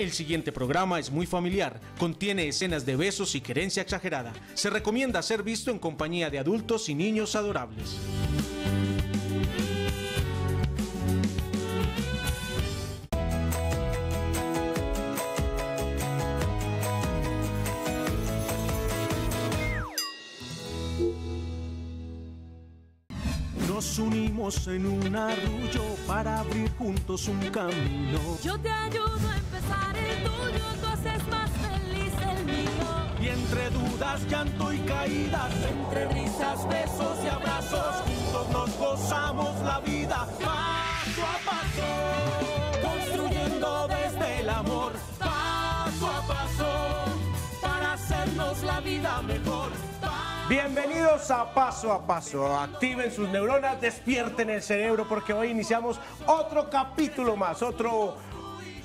El siguiente programa es muy familiar, contiene escenas de besos y querencia exagerada. Se recomienda ser visto en compañía de adultos y niños adorables. Unimos en un arrullo para abrir juntos un camino. Yo te ayudo a empezar el tuyo, tú haces más feliz el mío. Y entre dudas, llanto y caídas, entre risas, besos y abrazos, juntos nos gozamos la vida paso a paso, construyendo desde el amor, paso a paso, para hacernos la vida mejor. Bienvenidos a Paso a Paso. Activen sus neuronas, despierten el cerebro porque hoy iniciamos otro capítulo más, otro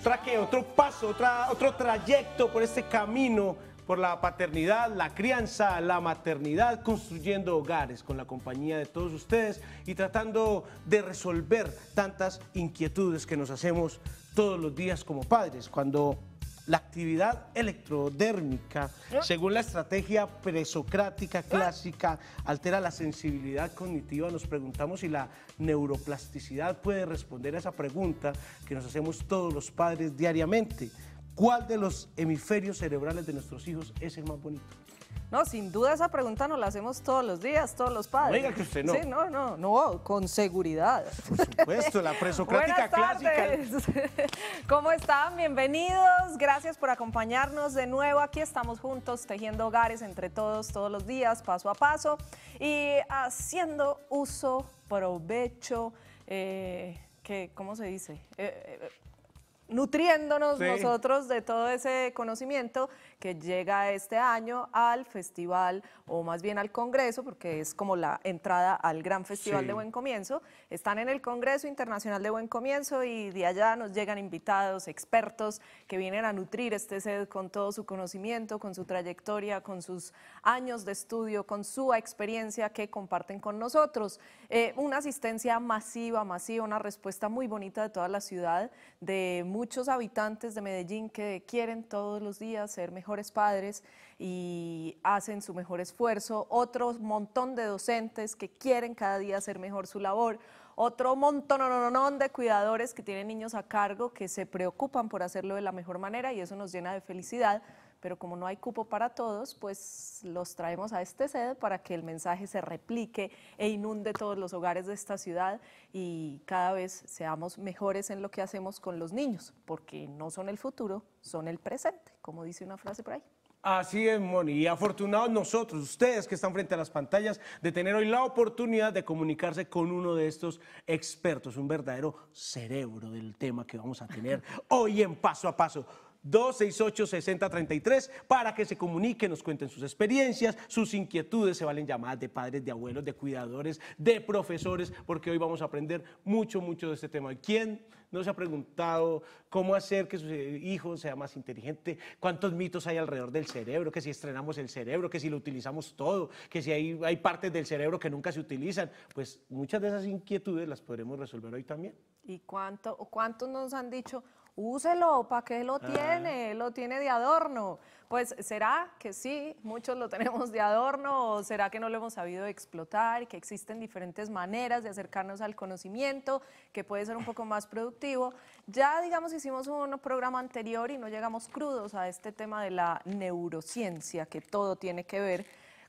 traque, otro paso, otro trayecto por este camino por la paternidad, la crianza, la maternidad, construyendo hogares con la compañía de todos ustedes y tratando de resolver tantas inquietudes que nos hacemos todos los días como padres. Cuando la actividad electrodérmica, según la estrategia presocrática clásica, altera la sensibilidad cognitiva. Nos preguntamos si la neuroplasticidad puede responder a esa pregunta que nos hacemos todos los padres diariamente. ¿Cuál de los hemisferios cerebrales de nuestros hijos es el más bonito? No, sin duda esa pregunta nos la hacemos todos los días, todos los padres. No diga que usted no. Sí, no, no, no, con seguridad. Por supuesto, la presocrática clásica. ¿Cómo están? Bienvenidos. Gracias por acompañarnos de nuevo. Aquí estamos juntos tejiendo hogares entre todos, todos los días, paso a paso y haciendo uso, provecho, eh, que, ¿cómo se dice? Eh, eh, nutriéndonos Sí. nosotros de todo ese conocimiento que llega este año al festival o más bien al congreso, porque es como la entrada al gran festival Sí. de Buen Comienzo. Están en el Congreso Internacional de Buen Comienzo y de allá nos llegan invitados, expertos que vienen a nutrir este sed con todo su conocimiento, con su trayectoria, con sus años de estudio, con su experiencia que comparten con nosotros. Eh, una asistencia masiva, masiva, una respuesta muy bonita de toda la ciudad, de muchos habitantes de Medellín que quieren todos los días ser mejores padres y hacen su mejor esfuerzo, otro montón de docentes que quieren cada día hacer mejor su labor, otro montón de cuidadores que tienen niños a cargo que se preocupan por hacerlo de la mejor manera y eso nos llena de felicidad. Pero como no hay cupo para todos, pues los traemos a este sede para que el mensaje se replique e inunde todos los hogares de esta ciudad y cada vez seamos mejores en lo que hacemos con los niños, porque no son el futuro, son el presente, como dice una frase por ahí. Así es, Moni. Y afortunados nosotros, ustedes que están frente a las pantallas, de tener hoy la oportunidad de comunicarse con uno de estos expertos, un verdadero cerebro del tema que vamos a tener hoy en Paso a Paso. 268-6033 para que se comuniquen, nos cuenten sus experiencias, sus inquietudes, se valen llamadas de padres, de abuelos, de cuidadores, de profesores, porque hoy vamos a aprender mucho, mucho de este tema. ¿Quién no se ha preguntado cómo hacer que su hijo sea más inteligente? ¿Cuántos mitos hay alrededor del cerebro? Que si estrenamos el cerebro, que si lo utilizamos todo, que si hay, hay partes del cerebro que nunca se utilizan. Pues muchas de esas inquietudes las podremos resolver hoy también. ¿Y cuánto, cuántos nos han dicho, úselo, ¿para qué lo tiene? Lo tiene de adorno. Pues será que sí, muchos lo tenemos de adorno, o será que no lo hemos sabido explotar y que existen diferentes maneras de acercarnos al conocimiento, que puede ser un poco más productivo. Ya, digamos, hicimos un programa anterior y no llegamos crudos a este tema de la neurociencia, que todo tiene que ver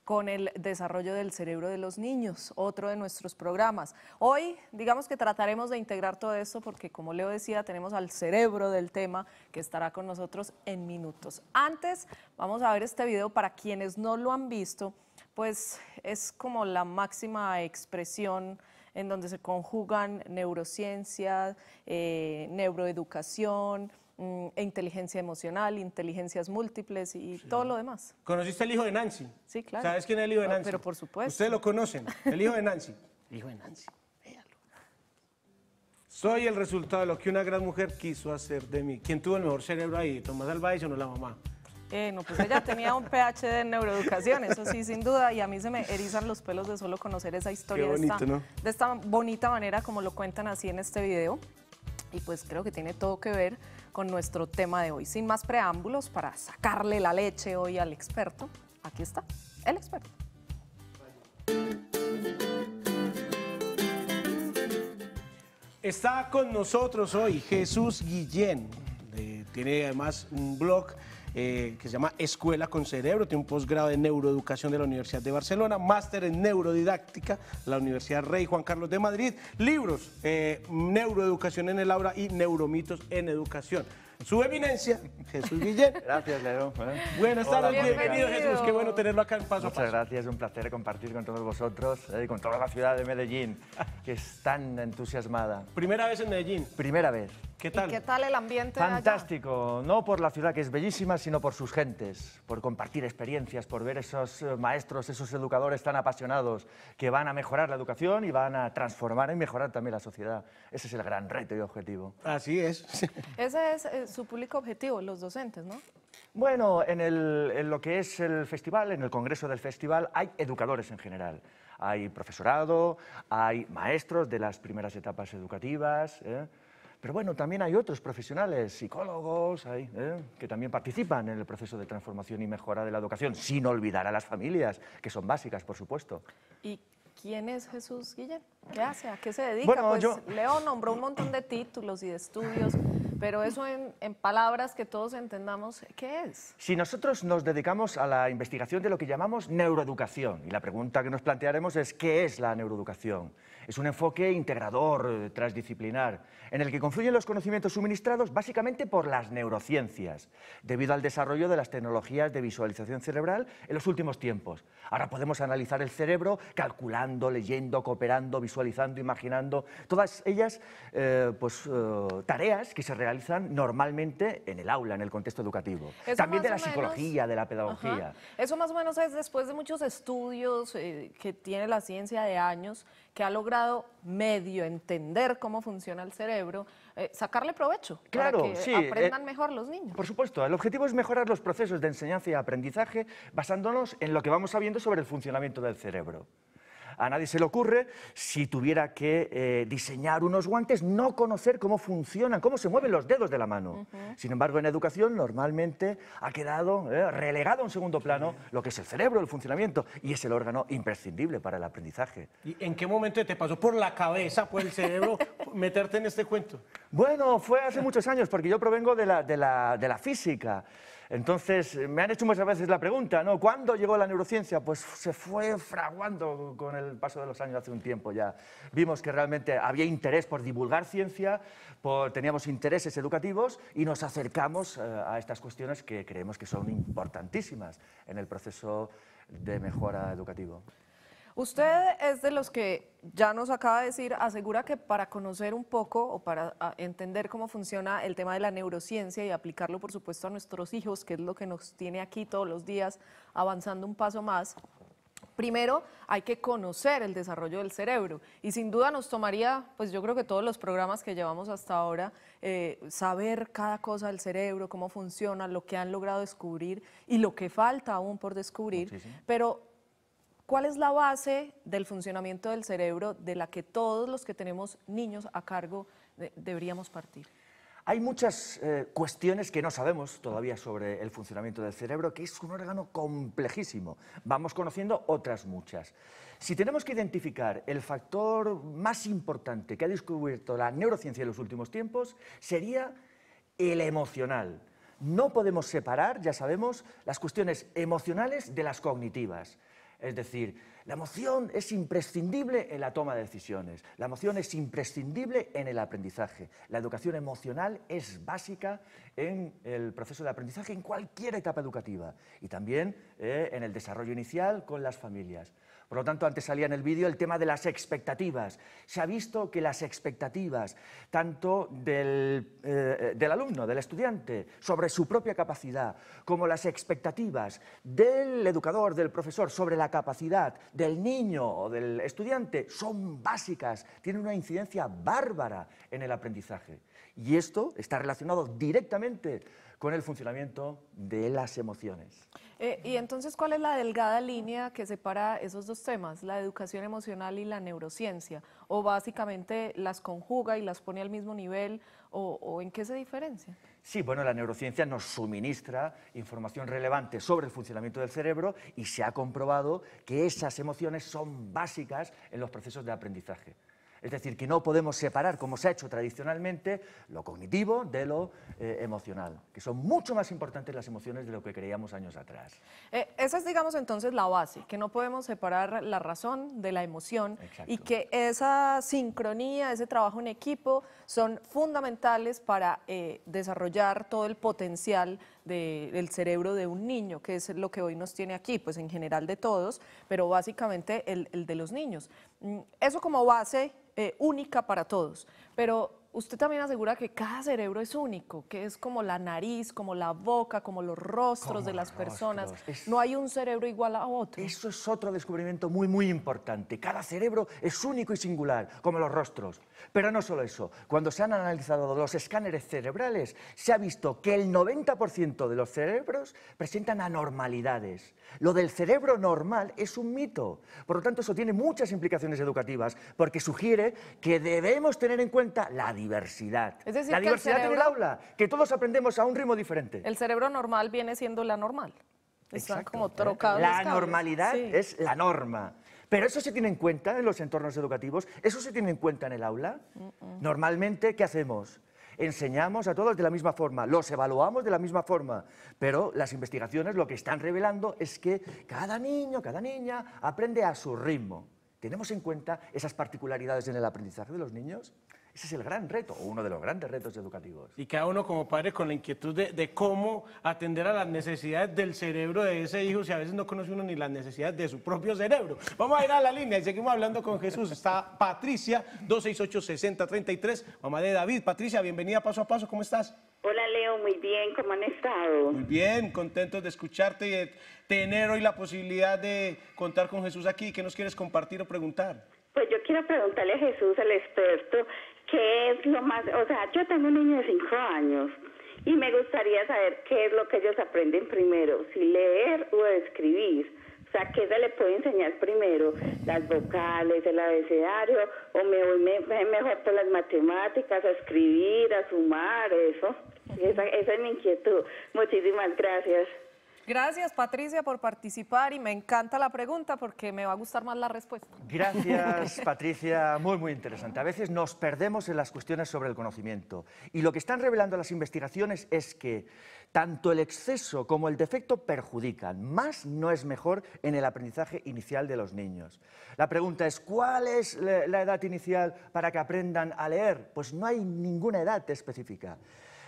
con el desarrollo del cerebro de los niños, otro de nuestros programas. Hoy, digamos que trataremos de integrar todo esto porque, como Leo decía, tenemos al cerebro del tema que estará con nosotros en minutos. Antes, vamos a ver este video para quienes no lo han visto, pues es como la máxima expresión en donde se conjugan neurociencia, eh, neuroeducación, mm, e inteligencia emocional, inteligencias múltiples y todo lo demás. ¿Conociste el hijo de Nancy? Sí, claro. ¿Sabes quién es el hijo de Ah, Nancy? pero por supuesto. Ustedes lo conocen, el hijo de Nancy. El hijo de Nancy, véalo. Soy el resultado de lo que una gran mujer quiso hacer de mí. ¿Quién tuvo el mejor cerebro ahí? ¿Tomás Albaez o no la mamá? Eh, no, pues ella tenía un PhD en neuroeducación, eso sí, sin duda, y a mí se me erizan los pelos de solo conocer esa historia Qué de, esta, bonito, ¿no? de esta bonita manera como lo cuentan así en este video. Y pues creo que tiene todo que ver con nuestro tema de hoy. Sin más preámbulos, para sacarle la leche hoy al experto, aquí está, el experto. Está con nosotros hoy Jesús Guillén. Tiene además un blog eh, que se llama Escuela con Cerebro. Tiene un posgrado en neuroeducación de la Universidad de Barcelona, máster en neurodidáctica la Universidad Rey Juan Carlos de Madrid, libros, eh, neuroeducación en el aula y neuromitos en educación. Su eminencia, Jesús Guillén. Gracias, Leo. ¿eh? Buenas tardes, Mónica. bienvenido Jesús. Qué bueno tenerlo acá en Paso a Muchas Paso. gracias, es un placer compartir con todos vosotros ¿eh? y con toda la ciudad de Medellín, que es tan entusiasmada. Primera vez en Medellín. Primera vez. ¿Qué ¿Y tal? qué tal el ambiente allá? Fantástico, no por la ciudad que es bellísima, sino por sus gentes, por compartir experiencias, por ver esos eh, maestros, esos educadores tan apasionados que van a mejorar la educación y van a transformar y mejorar también la sociedad. Ese es el gran reto y objetivo. Así es. Ese es su público objetivo, los docentes, ¿no? Bueno, en, el- en lo que es el festival, en el congreso del festival, hay educadores en general. Hay profesorado, hay maestros de las primeras etapas educativas, ¿eh? pero bueno, también hay otros profesionales, psicólogos, hay, ¿eh? que también participan en el proceso de transformación y mejora de la educación, sin olvidar a las familias, que son básicas, por supuesto. ¿Y quién es Jesús Guillén? ¿Qué hace? ¿A qué se dedica? Bueno, pues yo- Leo nombró un montón de títulos y de estudios, pero eso en, palabras que todos entendamos, ¿qué es? Si nosotros nos dedicamos a la investigación de lo que llamamos neuroeducación, y la pregunta que nos plantearemos es ¿qué es la neuroeducación? Es un enfoque integrador, eh, transdisciplinar, en el que confluyen los conocimientos suministrados básicamente por las neurociencias, debido al desarrollo de las tecnologías de visualización cerebral en los últimos tiempos. Ahora podemos analizar el cerebro calculando, leyendo, cooperando, visualizando, imaginando, todas ellas eh, pues, eh, tareas que se realizan normalmente en el aula, en el contexto educativo. Eso También de la menos- psicología, de la pedagogía. Ajá. Eso más o menos es después de muchos estudios eh, que tiene la ciencia de años, que ha logrado medio entender cómo funciona el cerebro, eh, sacarle provecho Claro, para que sí, aprendan eh, mejor los niños. Por supuesto, el objetivo es mejorar los procesos de enseñanza y aprendizaje basándonos en lo que vamos sabiendo sobre el funcionamiento del cerebro. A nadie se le ocurre, si tuviera que eh, diseñar unos guantes, no conocer cómo funcionan, cómo se mueven los dedos de la mano. Sin embargo, en educación normalmente ha quedado eh, relegado a un segundo plano lo que es el cerebro, el funcionamiento, y es el órgano imprescindible para el aprendizaje. ¿Y en qué momento te pasó por la cabeza, por el cerebro, meterte en este cuento? Bueno, fue hace muchos años, porque yo provengo de la, de la- de la física. Entonces, eh, me han hecho muchas veces la pregunta, ¿no? ¿Cuándo llegó la neurociencia? Pues se fue fraguando con el paso de los años, hace un tiempo ya. Vimos que realmente había interés por divulgar ciencia, teníamos intereses educativos y nos acercamos eh, a estas cuestiones que creemos que son importantísimas en el proceso de mejora educativo. Usted es de los que ya nos acaba de decir, asegura que para conocer un poco o para ah, entender cómo funciona el tema de la neurociencia y aplicarlo, por supuesto, a nuestros hijos, que es lo que nos tiene aquí todos los días avanzando un paso más, Primero, hay que conocer el desarrollo del cerebro y sin duda nos tomaría, pues yo creo que todos los programas que llevamos hasta ahora, eh, saber cada cosa del cerebro, cómo funciona, lo que han logrado descubrir y lo que falta aún por descubrir. Muchísimo. Pero, ¿cuál es la base del funcionamiento del cerebro de la que todos los que tenemos niños a cargo de- deberíamos partir? Hay muchas eh, cuestiones que no sabemos todavía sobre el funcionamiento del cerebro, que es un órgano complejísimo. Vamos conociendo otras muchas. Si tenemos que identificar el factor más importante que ha descubierto la neurociencia en los últimos tiempos, sería el emocional. No podemos separar, ya sabemos, las cuestiones emocionales de las cognitivas. Es decir, la emoción es imprescindible en la toma de decisiones, la emoción es imprescindible en el aprendizaje, la educación emocional es básica en el proceso de aprendizaje en cualquier etapa educativa y también eh, en el desarrollo inicial con las familias. Por lo tanto, antes salía en el vídeo el tema de las expectativas. Se ha visto que las expectativas, tanto del, eh, del alumno, del estudiante, sobre su propia capacidad, como las expectativas del educador, del profesor, sobre la capacidad del niño o del estudiante, son básicas, tienen una incidencia bárbara en el aprendizaje. Y esto está relacionado directamente con el funcionamiento de las emociones. Eh, y entonces, ¿cuál es la delgada línea que separa esos dos temas, la educación emocional y la neurociencia? ¿O básicamente las conjuga y las pone al mismo nivel? o, o en qué se diferencia? Sí, bueno, la neurociencia nos suministra información relevante sobre el funcionamiento del cerebro y se ha comprobado que esas emociones son básicas en los procesos de aprendizaje. Es decir, que no podemos separar, como se ha hecho tradicionalmente, lo cognitivo de lo eh, emocional, que son mucho más importantes las emociones de lo que creíamos años atrás. Eh, esa es, digamos, entonces la base, que no podemos separar la razón de la emoción y que esa sincronía, ese trabajo en equipo son fundamentales para eh, desarrollar todo el potencial de- del cerebro de un niño, que es lo que hoy nos tiene aquí, pues en general de todos, pero básicamente el, el de los niños. Mm, Eso como base eh, única para todos, pero usted también asegura que cada cerebro es único, que es como la nariz, como la boca, como los rostros Como de las personas. es- No hay un cerebro igual a otro. Eso es otro descubrimiento muy, muy importante. Cada cerebro es único y singular, como los rostros. Pero no solo eso. Cuando se han analizado los escáneres cerebrales, se ha visto que el 90% de los cerebros presentan anormalidades. Lo del cerebro normal es un mito. Por lo tanto, eso tiene muchas implicaciones educativas, porque sugiere que debemos tener en cuenta la diversidad. Es decir, la que el diversidad en el aula, que todos aprendemos a un ritmo diferente. El cerebro normal viene siendo la normal. Están Exacto, como trocados. La normalidad Sí. es la norma. Pero eso se tiene en cuenta en los entornos educativos, eso se tiene en cuenta en el aula. Normalmente, ¿qué hacemos? Enseñamos a todos de la misma forma, los evaluamos de la misma forma, pero las investigaciones lo que están revelando es que cada niño, cada niña aprende a su ritmo. ¿Tenemos en cuenta esas particularidades en el aprendizaje de los niños? Ese es el gran reto, o uno de los grandes retos educativos. Y cada uno como padre con la inquietud de, de cómo atender a las necesidades del cerebro de ese hijo, si a veces no conoce uno ni las necesidades de su propio cerebro. Vamos a ir a la línea y seguimos hablando con Jesús. Está Patricia, 268-6033, mamá de David. Patricia, bienvenida paso a paso, ¿cómo estás? Hola Leo, muy bien, ¿cómo han estado? Muy bien, contentos de escucharte y de tener hoy la posibilidad de contar con Jesús aquí. ¿Qué nos quieres compartir o preguntar? Pues yo quiero preguntarle a Jesús, el experto, qué es lo más, o sea, yo tengo un niño de cinco años y me gustaría saber qué es lo que ellos aprenden primero, si leer o escribir. O sea, ¿qué se le puede enseñar primero? ¿Las vocales, el abecedario? ¿O me voy me- mejor por las matemáticas, a escribir, a sumar, eso? Esa, esa es mi inquietud. Muchísimas gracias. Gracias, Patricia, por participar y me encanta la pregunta porque me va a gustar más la respuesta. Gracias, Patricia. Muy, muy interesante. A veces nos perdemos en las cuestiones sobre el conocimiento. Y lo que están revelando las investigaciones es que tanto el exceso como el defecto perjudican. Más no es mejor en el aprendizaje inicial de los niños. La pregunta es, ¿cuál es la edad inicial para que aprendan a leer? Pues no hay ninguna edad específica.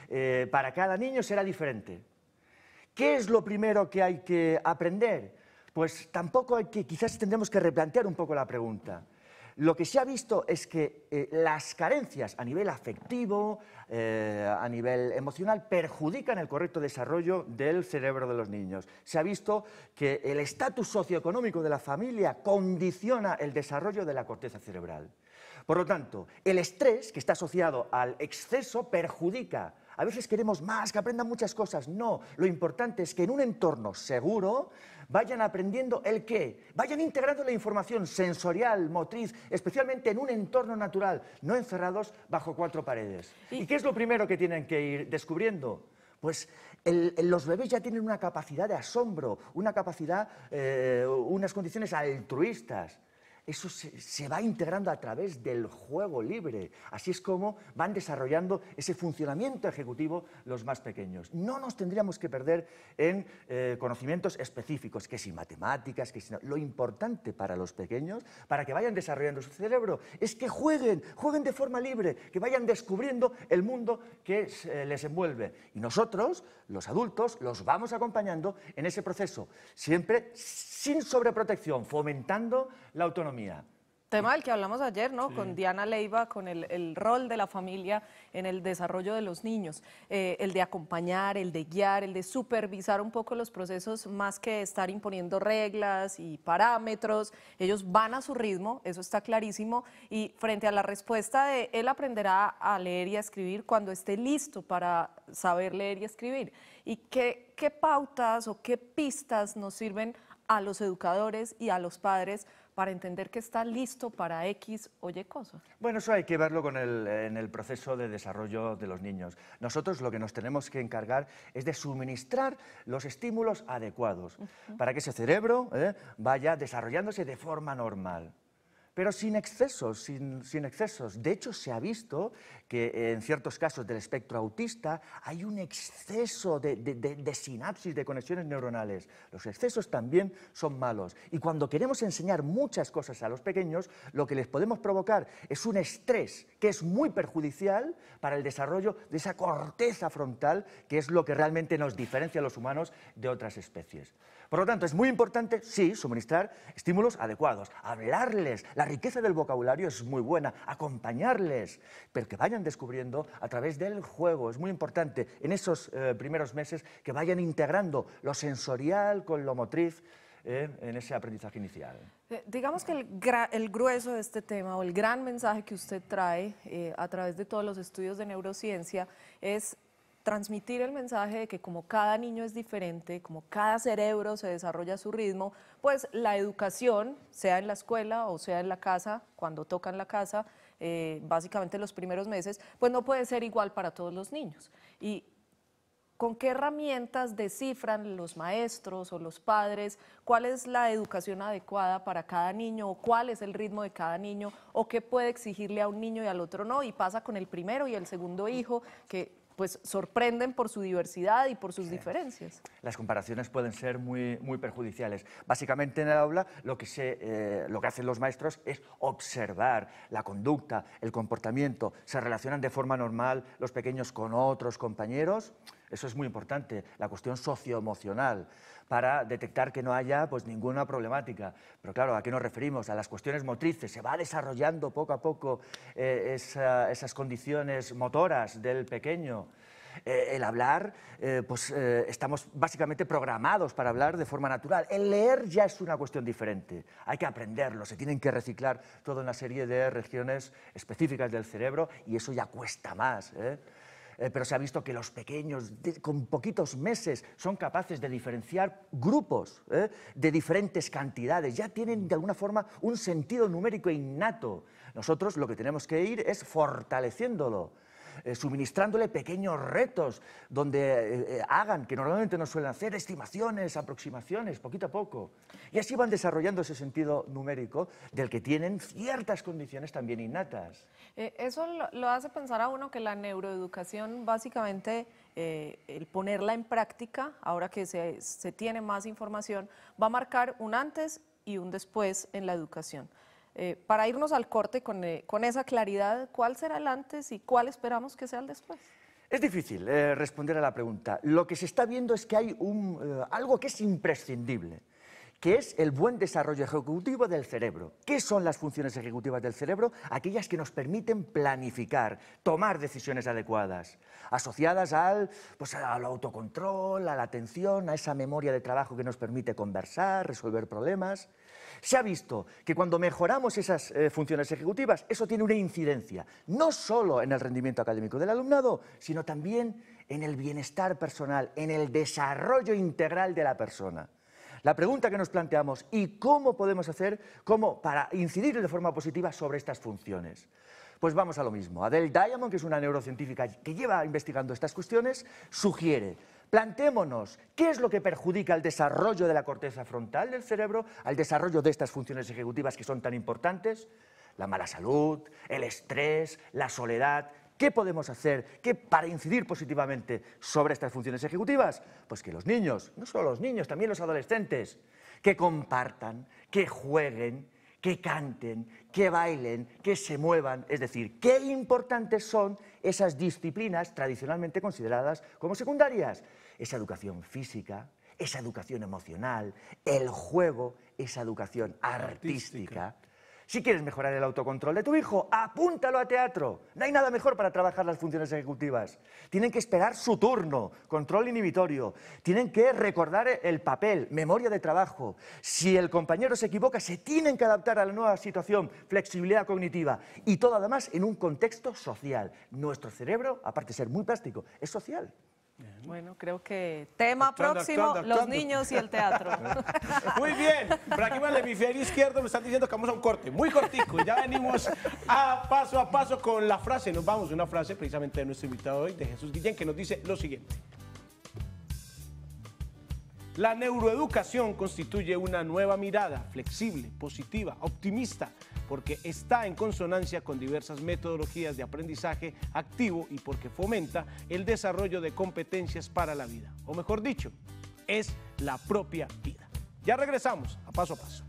Eh, para cada niño será diferente. ¿Qué es lo primero que hay que aprender? Pues tampoco hay que, quizás tendremos que replantear un poco la pregunta. Lo que se ha visto es que eh, las carencias a nivel afectivo, eh, a nivel emocional, perjudican el correcto desarrollo del cerebro de los niños. Se ha visto que el estatus socioeconómico de la familia condiciona el desarrollo de la corteza cerebral. Por lo tanto, el estrés que está asociado al exceso perjudica. A veces queremos más, que aprendan muchas cosas. No, lo importante es que en un entorno seguro vayan aprendiendo el qué, vayan integrando la información sensorial, motriz, especialmente en un entorno natural, no encerrados bajo cuatro paredes. ¿Y qué es lo primero que tienen que ir descubriendo? Pues el- los bebés ya tienen una capacidad de asombro, una capacidad, eh, unas condiciones altruistas. Eso se, va integrando a través del juego libre. Así es como van desarrollando ese funcionamiento ejecutivo los más pequeños. No nos tendríamos que perder en eh, conocimientos específicos, que si matemáticas, que si. Lo importante para los pequeños, para que vayan desarrollando su cerebro, es que jueguen, jueguen de forma libre, que vayan descubriendo el mundo que se- les envuelve. Y nosotros, los adultos, los vamos acompañando en ese proceso, siempre sin sobreprotección, fomentando la autonomía. Tema del que hablamos ayer, ¿no? Con Diana Leiva, con el, el rol de la familia en el desarrollo de los niños, Eh, el de acompañar, el de guiar, el de supervisar un poco los procesos, más que estar imponiendo reglas y parámetros. Ellos van a su ritmo, eso está clarísimo. Y frente a la respuesta de él aprenderá a leer y a escribir cuando esté listo para saber leer y escribir. ¿Y qué, qué pautas o qué pistas nos sirven a los educadores y a los padres para entender que está listo para X o Y cosa? Bueno, eso hay que verlo con el- en el proceso de desarrollo de los niños. Nosotros lo que nos tenemos que encargar es de suministrar los estímulos adecuados para que ese cerebro eh, vaya desarrollándose de forma normal. Pero sin excesos, sin, excesos. De hecho, se ha visto que en ciertos casos del espectro autista hay un exceso de sinapsis, de conexiones neuronales. Los excesos también son malos. Y cuando queremos enseñar muchas cosas a los pequeños, lo que les podemos provocar es un estrés que es muy perjudicial para el desarrollo de esa corteza frontal, que es lo que realmente nos diferencia a los humanos de otras especies. Por lo tanto, es muy importante, sí, suministrar estímulos adecuados, hablarles. La riqueza del vocabulario es muy buena, acompañarles, pero que vayan descubriendo a través del juego. Es muy importante en esos eh, primeros meses que vayan integrando lo sensorial con lo motriz en ese aprendizaje inicial. Eh, Digamos que el, grueso de este tema o el gran mensaje que usted trae eh, a través de todos los estudios de neurociencia es transmitir el mensaje de que como cada niño es diferente, como cada cerebro se desarrolla a su ritmo, pues la educación, sea en la escuela o sea en la casa, cuando toca en la casa, eh, básicamente los primeros meses, pues no puede ser igual para todos los niños. ¿Con qué herramientas descifran los maestros o los padres cuál es la educación adecuada para cada niño o cuál es el ritmo de cada niño o qué puede exigirle a un niño y al otro no? Y pasa con el primero y el segundo hijo que pues sorprenden por su diversidad y por sus diferencias. Las comparaciones pueden ser muy, muy perjudiciales. Básicamente en el aula lo que, se, eh, lo que hacen los maestros es observar la conducta, el comportamiento, se relacionan de forma normal los pequeños con otros compañeros. Eso es muy importante, la cuestión socioemocional, para detectar que no haya pues, ninguna problemática. Pero claro, ¿a qué nos referimos? A las cuestiones motrices. Se va desarrollando poco a poco eh, esa- esas condiciones motoras del pequeño. Eh, el hablar, eh, pues estamos básicamente programados para hablar de forma natural. El leer ya es una cuestión diferente. Hay que aprenderlo, se tienen que reciclar toda una serie de regiones específicas del cerebro y eso ya cuesta más. ¿Eh? Pero se ha visto que los pequeños, con poquitos meses, son capaces de diferenciar grupos ¿eh? de diferentes cantidades. Ya tienen de alguna forma un sentido numérico innato. Nosotros lo que tenemos que ir es fortaleciéndolo. Eh, suministrándole pequeños retos donde eh, eh, hagan, que normalmente no suelen hacer, estimaciones, aproximaciones, poquito a poco. Y así van desarrollando ese sentido numérico del que tienen ciertas condiciones también innatas. Eso lo, hace pensar a uno que la neuroeducación, básicamente, el ponerla en práctica, ahora que se tiene más información, va a marcar un antes y un después en la educación. Eh, para irnos al corte con, eh, con esa claridad, ¿cuál será el antes y cuál esperamos que sea el después? Es difícil eh, responder a la pregunta. Lo que se está viendo es que hay algo que es imprescindible, que es el buen desarrollo ejecutivo del cerebro. ¿Qué son las funciones ejecutivas del cerebro? Aquellas que nos permiten planificar, tomar decisiones adecuadas, asociadas al, pues, al autocontrol, a la atención, a esa memoria de trabajo que nos permite conversar, resolver problemas. Se ha visto que cuando mejoramos esas eh, funciones ejecutivas, eso tiene una incidencia, no solo en el rendimiento académico del alumnado, sino también en el bienestar personal, en el desarrollo integral de la persona. La pregunta que nos planteamos, ¿y cómo podemos hacer cómo, para incidir de forma positiva sobre estas funciones? Pues vamos a lo mismo. Adele Diamond, que es una neurocientífica que lleva investigando estas cuestiones, sugiere, plantémonos qué es lo que perjudica el desarrollo de la corteza frontal del cerebro, al desarrollo de estas funciones ejecutivas que son tan importantes, la mala salud, el estrés, la soledad. ¿Qué podemos hacer ¿Qué para incidir positivamente sobre estas funciones ejecutivas? Pues que los niños, no solo los niños, también los adolescentes, que compartan, que jueguen, que canten, que bailen, que se muevan. Es decir, qué importantes son esas disciplinas tradicionalmente consideradas como secundarias. Esa educación física, esa educación emocional, el juego, esa educación artística. Si quieres mejorar el autocontrol de tu hijo, apúntalo a teatro. No hay nada mejor para trabajar las funciones ejecutivas. Tienen que esperar su turno, control inhibitorio. Tienen que recordar el papel, memoria de trabajo. Si el compañero se equivoca, se tienen que adaptar a la nueva situación, flexibilidad cognitiva. Y todo además en un contexto social. Nuestro cerebro, aparte de ser muy plástico, es social. Bueno, creo que tema Actuando, próximo, actuando, los niños y el teatro. Muy bien, por aquí en el hemisferio izquierdo me están diciendo que vamos a un corte muy cortico y ya venimos a paso a paso con la frase. Nos vamos, una frase precisamente de nuestro invitado hoy, de Jesús Guillén, que nos dice lo siguiente. La neuroeducación constituye una nueva mirada flexible, positiva, optimista, porque está en consonancia con diversas metodologías de aprendizaje activo y porque fomenta el desarrollo de competencias para la vida. O mejor dicho, es la propia vida. Ya regresamos a paso a paso.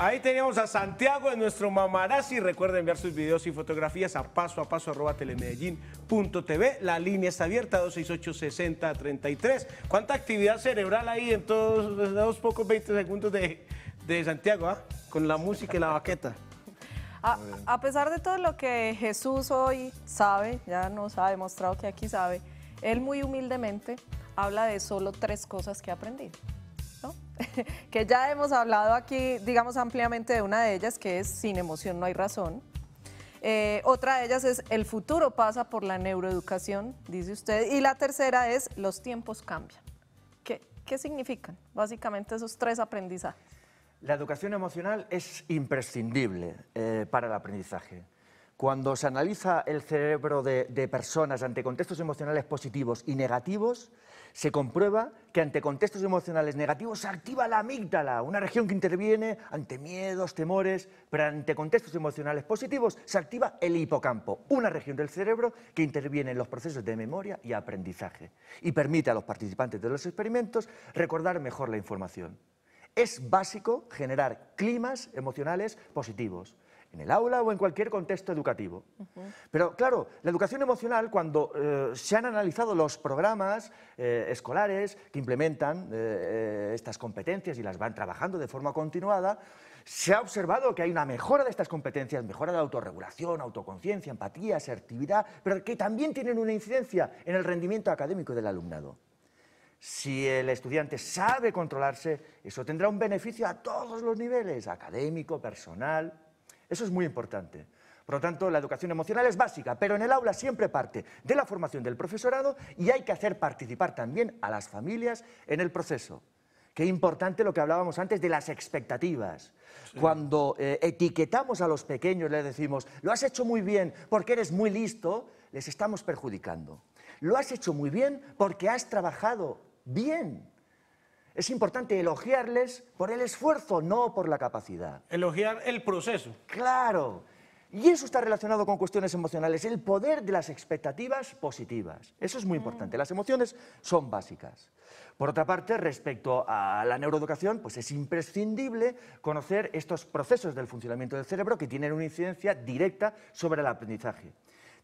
Ahí teníamos a Santiago de nuestro Mamarazzi. Recuerden enviar sus videos y fotografías a paso a paso telemedellín.tv. La línea está abierta 268-6033. ¿Cuánta actividad cerebral hay en todos esos pocos 20 segundos de, de Santiago? ah? Con la música y la baqueta. A, a pesar de todo lo que Jesús hoy sabe, ya nos ha demostrado que aquí sabe, él muy humildemente habla de solo tres cosas que ha aprendido. que ya hemos hablado aquí, digamos, ampliamente de una de ellas, que es sin emoción no hay razón. Eh, otra de ellas es el futuro pasa por la neuroeducación, dice usted. Y la tercera es los tiempos cambian. ¿Qué, qué significan básicamente esos tres aprendizajes? La educación emocional es imprescindible eh, para el aprendizaje. Cuando se analiza el cerebro de, de personas ante contextos emocionales positivos y negativos, se comprueba que ante contextos emocionales negativos se activa la amígdala, una región que interviene ante miedos, temores, pero ante contextos emocionales positivos se activa el hipocampo, una región del cerebro que interviene en los procesos de memoria y aprendizaje y permite a los participantes de los experimentos recordar mejor la información. Es básico generar climas emocionales positivos en el aula o en cualquier contexto educativo. Pero claro, la educación emocional, cuando eh, se han analizado los programas eh, escolares que implementan eh, eh, estas competencias y las van trabajando de forma continuada, se ha observado que hay una mejora de estas competencias, mejora de autorregulación, autoconciencia, empatía, asertividad, pero que también tienen una incidencia en el rendimiento académico del alumnado. Si el estudiante sabe controlarse, eso tendrá un beneficio a todos los niveles, académico, personal. Eso es muy importante. Por lo tanto, la educación emocional es básica, pero en el aula siempre parte de la formación del profesorado y hay que hacer participar también a las familias en el proceso. Qué importante lo que hablábamos antes de las expectativas. Cuando eh, etiquetamos a los pequeños, les decimos, lo has hecho muy bien porque eres muy listo, les estamos perjudicando. Lo has hecho muy bien porque has trabajado bien. Es importante elogiarles por el esfuerzo, no por la capacidad. Elogiar el proceso. Claro. Y eso está relacionado con cuestiones emocionales, el poder de las expectativas positivas. Eso es muy importante. Las emociones son básicas. Por otra parte, respecto a la neuroeducación, pues es imprescindible conocer estos procesos del funcionamiento del cerebro que tienen una incidencia directa sobre el aprendizaje.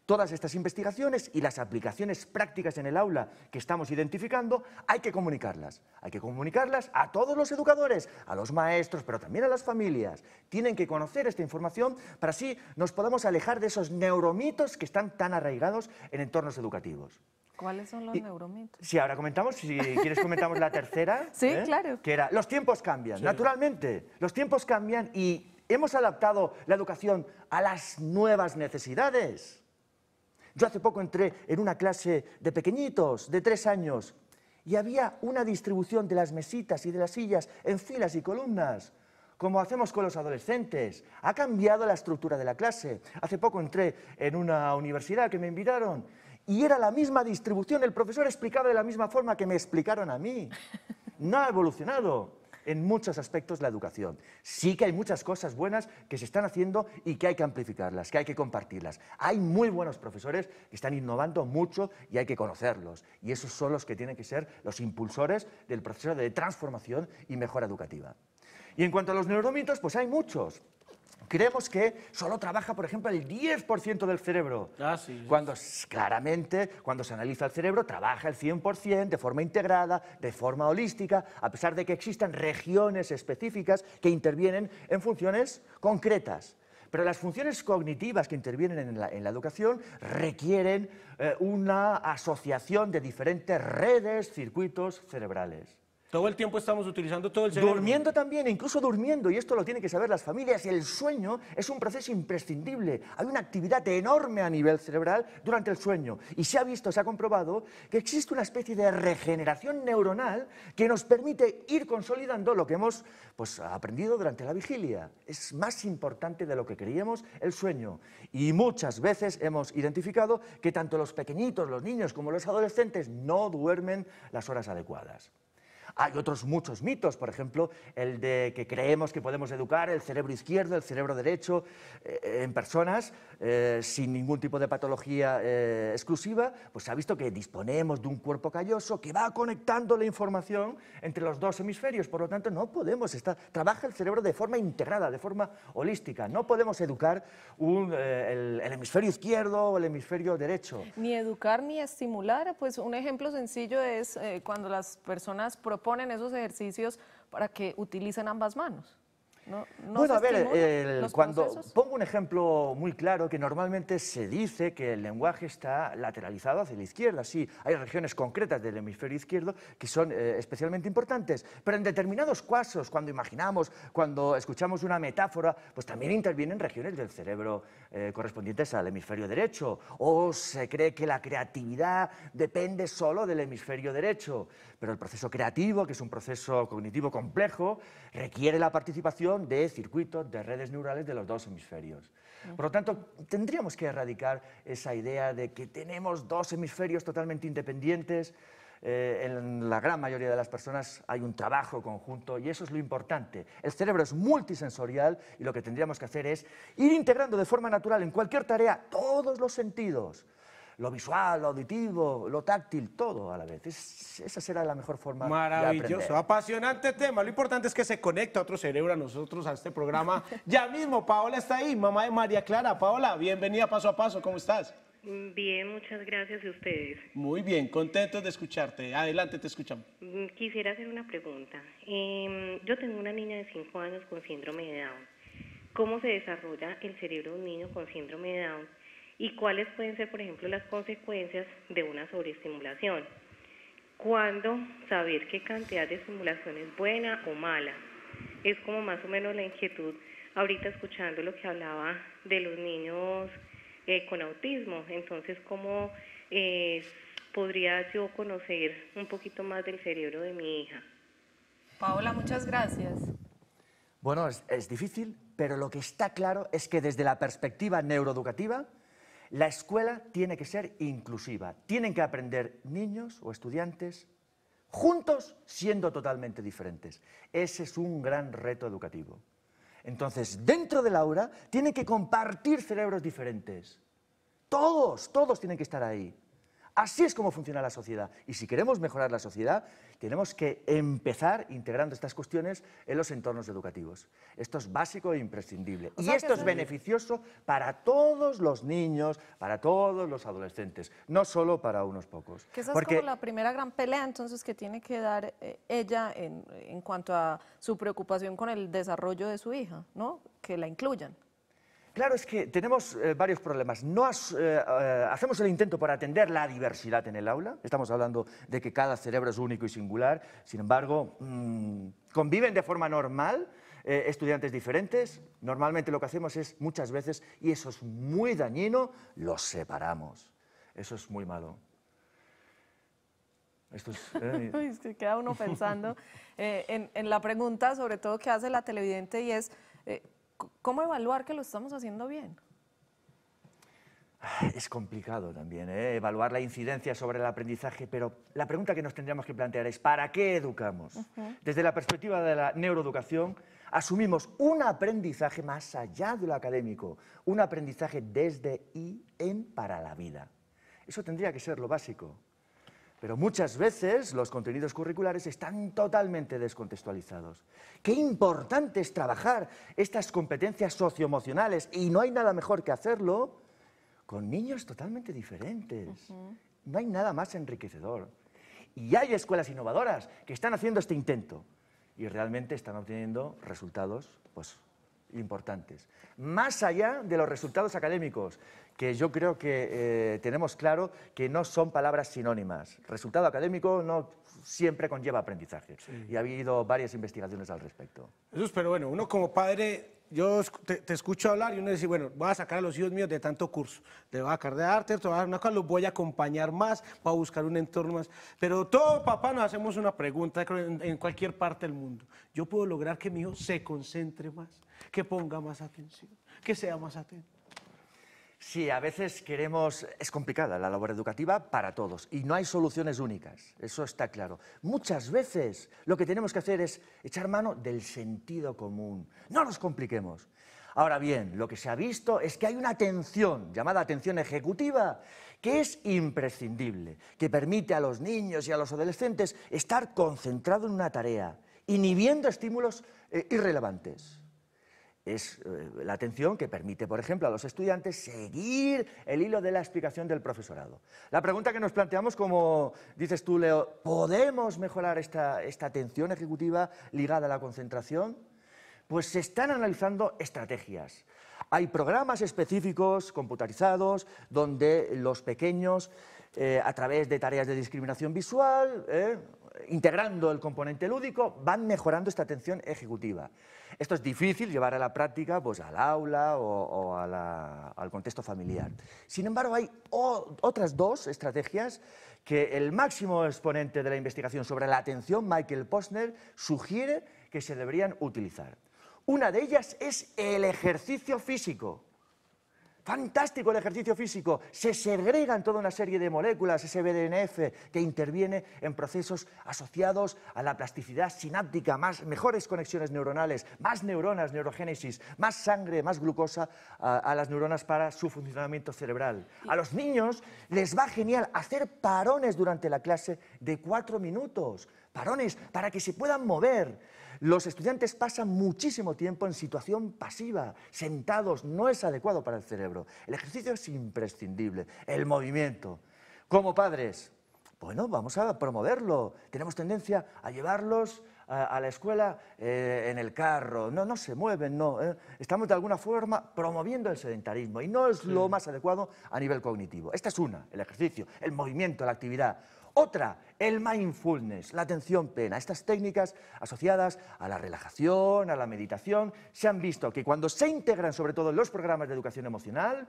Todas estas investigaciones y las aplicaciones prácticas en el aula que estamos identificando, hay que comunicarlas. Hay que comunicarlas a todos los educadores, a los maestros, pero también a las familias. Tienen que conocer esta información para así nos podamos alejar de esos neuromitos que están tan arraigados en entornos educativos. ¿Cuáles son los Y- neuromitos? Sí, ahora comentamos, si quieres comentamos la tercera. ¿eh? Sí, claro. Que era, los tiempos cambian, naturalmente, los tiempos cambian y hemos adaptado la educación a las nuevas necesidades. Yo hace poco entré en una clase de pequeñitos, de tres años, y había una distribución de las mesitas y de las sillas en filas y columnas, como hacemos con los adolescentes. Ha cambiado la estructura de la clase. Hace poco entré en una universidad que me invitaron y era la misma distribución, el profesor explicaba de la misma forma que me explicaron a mí. No ha evolucionado en muchos aspectos la educación. Sí que hay muchas cosas buenas que se están haciendo y que hay que amplificarlas, que hay que compartirlas. Hay muy buenos profesores que están innovando mucho y hay que conocerlos. Y esos son los que tienen que ser los impulsores del proceso de transformación y mejora educativa. Y en cuanto a los neuromitos, pues hay muchos. Creemos que solo trabaja, por ejemplo, el 10% del cerebro. Ah, sí, sí. Cuando claramente, cuando se analiza el cerebro, trabaja el 100% de forma integrada, de forma holística, a pesar de que existan regiones específicas que intervienen en funciones concretas. Pero las funciones cognitivas que intervienen en la, en la educación requieren eh, una asociación de diferentes redes, circuitos cerebrales. Todo el tiempo estamos utilizando todo el cerebro. Durmiendo también, incluso durmiendo, y esto lo tienen que saber las familias, el sueño es un proceso imprescindible. Hay una actividad enorme a nivel cerebral durante el sueño. Y se ha visto, se ha comprobado, que existe una especie de regeneración neuronal que nos permite ir consolidando lo que hemos pues, aprendido durante la vigilia. Es más importante de lo que creíamos el sueño. Y muchas veces hemos identificado que tanto los pequeñitos, los niños, como los adolescentes no duermen las horas adecuadas. Hay otros muchos mitos, por ejemplo, el de que creemos que podemos educar el cerebro izquierdo, el cerebro derecho eh, en personas eh, sin ningún tipo de patología eh, exclusiva, pues se ha visto que disponemos de un cuerpo calloso que va conectando la información entre los dos hemisferios, por lo tanto no podemos estar, trabaja el cerebro de forma integrada, de forma holística, no podemos educar un, eh, el, el hemisferio izquierdo o el hemisferio derecho. Ni educar ni estimular, pues un ejemplo sencillo es eh, cuando las personas proponen esos ejercicios para que utilicen ambas manos. ¿No, no bueno, a ver, el- cuando procesos? pongo un ejemplo muy claro, que normalmente se dice que el lenguaje está lateralizado hacia la izquierda. Sí, hay regiones concretas del hemisferio izquierdo que son eh, especialmente importantes, pero en determinados casos, cuando imaginamos, cuando escuchamos una metáfora, pues también intervienen regiones del cerebro eh, correspondientes al hemisferio derecho. O se cree que la creatividad depende solo del hemisferio derecho, pero el proceso creativo, que es un proceso cognitivo complejo, requiere la participación de circuitos, de redes neurales de los dos hemisferios. Por lo tanto, tendríamos que erradicar esa idea de que tenemos dos hemisferios totalmente independientes. Eh, en la gran mayoría de las personas hay un trabajo conjunto y eso es lo importante. El cerebro es multisensorial y lo que tendríamos que hacer es ir integrando de forma natural en cualquier tarea todos los sentidos. Lo visual, lo auditivo, lo táctil, todo a la vez. Es- esa será la mejor forma de Maravilloso, aprender. apasionante tema. Lo importante es que se conecte a otro cerebro, a nosotros, a este programa. Ya mismo, Paola está ahí, mamá de María Clara. Paola, bienvenida paso a paso, ¿cómo estás? Bien, muchas gracias a ustedes. Muy bien, contentos de escucharte. Adelante, te escuchamos. Mm, Quisiera hacer una pregunta. Em, yo tengo una niña de 5 años con síndrome de Down. ¿Cómo se desarrolla el cerebro de un niño con síndrome de Down? ¿Y cuáles pueden ser, por ejemplo, las consecuencias de una sobreestimulación? ¿Cuándo saber qué cantidad de estimulación es buena o mala? Es como más o menos la inquietud ahorita escuchando lo que hablaba de los niños eh, con autismo. Entonces, ¿cómo eh, podría yo conocer un poquito más del cerebro de mi hija? Paola, muchas gracias. Bueno, es, es difícil, pero lo que está claro es que desde la perspectiva neuroeducativa, la escuela tiene que ser inclusiva. Tienen que aprender niños o estudiantes juntos siendo totalmente diferentes. Ese es un gran reto educativo. Entonces, dentro del aula tienen que compartir cerebros diferentes. Todos, todos tienen que estar ahí. Así es como funciona la sociedad. Y si queremos mejorar la sociedad, tenemos que empezar integrando estas cuestiones en los entornos educativos. Esto es básico e imprescindible. O y esto es beneficioso para todos los niños, para todos los adolescentes, no solo para unos pocos. Que esa Porque es como la primera gran pelea entonces que tiene que dar eh, ella en, en cuanto a su preocupación con el desarrollo de su hija, ¿no? Que la incluyan. Claro, es que tenemos eh, varios problemas. No eh, eh, hacemos el intento por atender la diversidad en el aula. Estamos hablando de que cada cerebro es único y singular. Sin embargo, mm, conviven de forma normal estudiantes diferentes. Normalmente lo que hacemos es, muchas veces, y eso es muy dañino, los separamos. Eso es muy malo. Esto es, eh, queda uno pensando eh, en, en la pregunta, sobre todo que hace la televidente, y es, ¿cómo evaluar que lo estamos haciendo bien? Es complicado también ¿eh? evaluar la incidencia sobre el aprendizaje, pero la pregunta que nos tendríamos que plantear es ¿para qué educamos? Desde la perspectiva de la neuroeducación, asumimos un aprendizaje más allá de lo académico, un aprendizaje desde y en para la vida. Eso tendría que ser lo básico. Pero muchas veces los contenidos curriculares están totalmente descontextualizados. Qué importante es trabajar estas competencias socioemocionales y no hay nada mejor que hacerlo con niños totalmente diferentes. No hay nada más enriquecedor. Y hay escuelas innovadoras que están haciendo este intento y realmente están obteniendo resultados pues, importantes. Más allá de los resultados académicos, que yo creo que eh, tenemos claro que no son palabras sinónimas. Resultado académico no siempre conlleva aprendizaje. Y ha habido varias investigaciones al respecto. Jesús, pero bueno, uno como padre, yo te, escucho hablar y uno dice, bueno, voy a sacar a los hijos míos de tanto curso, te voy a de arte, una los voy a acompañar más, voy a buscar un entorno más. Pero todo papá nos hacemos una pregunta en cualquier parte del mundo. ¿Yo puedo lograr que mi hijo se concentre más, que ponga más atención, que sea más atento? Sí, a veces queremos... Es complicada la labor educativa para todos y no hay soluciones únicas, eso está claro. Muchas veces lo que tenemos que hacer es echar mano del sentido común. No nos compliquemos. Ahora bien, lo que se ha visto es que hay una atención, llamada atención ejecutiva, que es imprescindible, que permite a los niños y a los adolescentes estar concentrados en una tarea, inhibiendo estímulos eh, irrelevantes es eh, la atención que permite, por ejemplo, a los estudiantes seguir el hilo de la explicación del profesorado. La pregunta que nos planteamos, como dices tú, Leo, ¿podemos mejorar esta, esta atención ejecutiva ligada a la concentración? Pues se están analizando estrategias. Hay programas específicos, computarizados, donde los pequeños, eh, a través de tareas de discriminación visual, eh, integrando el componente lúdico, van mejorando esta atención ejecutiva. Esto es difícil llevar a la práctica pues, al aula o, al contexto familiar. Sin embargo, hay otras dos estrategias que el máximo exponente de la investigación sobre la atención, Michael Posner, sugiere que se deberían utilizar. Una de ellas es el ejercicio físico. Fantástico el ejercicio físico. Se segregan toda una serie de moléculas, ese BDNF, que interviene en procesos asociados a la plasticidad sináptica, más, mejores conexiones neuronales, más neuronas, neurogénesis, más sangre, más glucosa a, a las neuronas para su funcionamiento cerebral. A los niños les va genial hacer parones durante la clase de cuatro minutos. Parones para que se puedan mover. Los estudiantes pasan muchísimo tiempo en situación pasiva, sentados, no es adecuado para el cerebro. El ejercicio es imprescindible, el movimiento. Como padres, bueno, vamos a promoverlo. Tenemos tendencia a llevarlos a, a la escuela eh, en el carro, no, no se mueven, no. eh. Estamos de alguna forma promoviendo el sedentarismo y no es lo más adecuado a nivel cognitivo. Esta es una, el ejercicio, el movimiento, la actividad. Otra, el mindfulness, la atención plena. Estas técnicas asociadas a la relajación, a la meditación, se han visto que cuando se integran sobre todo en los programas de educación emocional,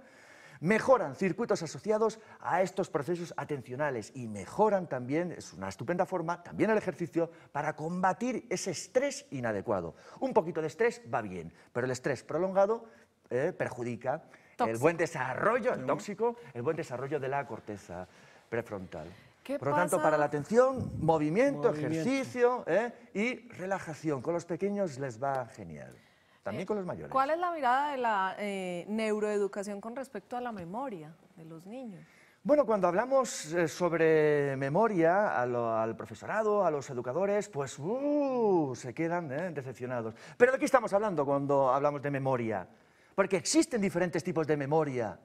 mejoran circuitos asociados a estos procesos atencionales y mejoran también, es una estupenda forma, también el ejercicio para combatir ese estrés inadecuado. Un poquito de estrés va bien, pero el estrés prolongado eh, perjudica el buen desarrollo, el tóxico, el buen desarrollo de la corteza prefrontal. ¿Qué Por lo tanto, para la atención, movimiento, Movimiento. ejercicio ¿eh? y relajación. Con los pequeños les va genial. También con los mayores. ¿Cuál es la mirada de la eh, neuroeducación con respecto a la memoria de los niños? Bueno, cuando hablamos eh, sobre memoria a lo- al profesorado, a los educadores, pues uh, se quedan eh, decepcionados. Pero ¿de qué estamos hablando cuando hablamos de memoria? Porque existen diferentes tipos de memoria.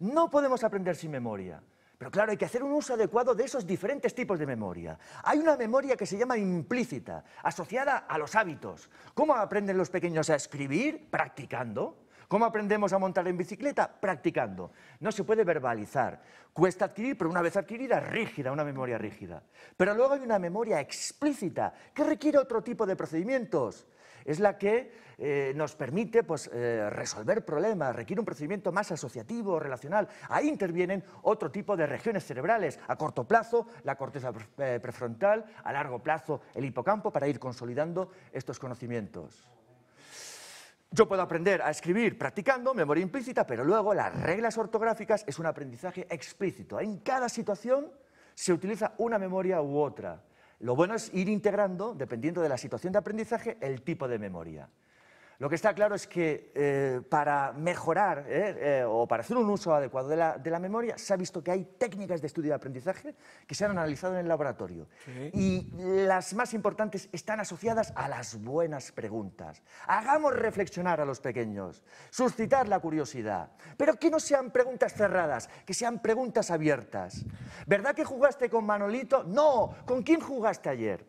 No podemos aprender sin memoria. Pero claro, hay que hacer un uso adecuado de esos diferentes tipos de memoria. Hay una memoria que se llama implícita, asociada a los hábitos. ¿Cómo aprenden los pequeños a escribir? Practicando. ¿Cómo aprendemos a montar en bicicleta? Practicando. No se puede verbalizar. Cuesta adquirir, pero una vez adquirida, rígida, una memoria rígida. Pero luego hay una memoria explícita que requiere otro tipo de procedimientos. Es la que eh, nos permite pues, eh, resolver problemas, requiere un procedimiento más asociativo, relacional. Ahí intervienen otro tipo de regiones cerebrales. A corto plazo, la corteza eh, prefrontal, a largo plazo, el hipocampo, para ir consolidando estos conocimientos. Yo puedo aprender a escribir practicando, memoria implícita, pero luego las reglas ortográficas es un aprendizaje explícito. En cada situación se utiliza una memoria u otra. Lo bueno es ir integrando, dependiendo de la situación de aprendizaje, el tipo de memoria. Lo que está claro es que eh, para mejorar eh, eh, o para hacer un uso adecuado de la, de la memoria, se ha visto que hay técnicas de estudio de aprendizaje que se han analizado en el laboratorio. Y las más importantes están asociadas a las buenas preguntas. Hagamos reflexionar a los pequeños, suscitar la curiosidad, pero que no sean preguntas cerradas, que sean preguntas abiertas. ¿Verdad que jugaste con Manolito? No, ¿con quién jugaste ayer?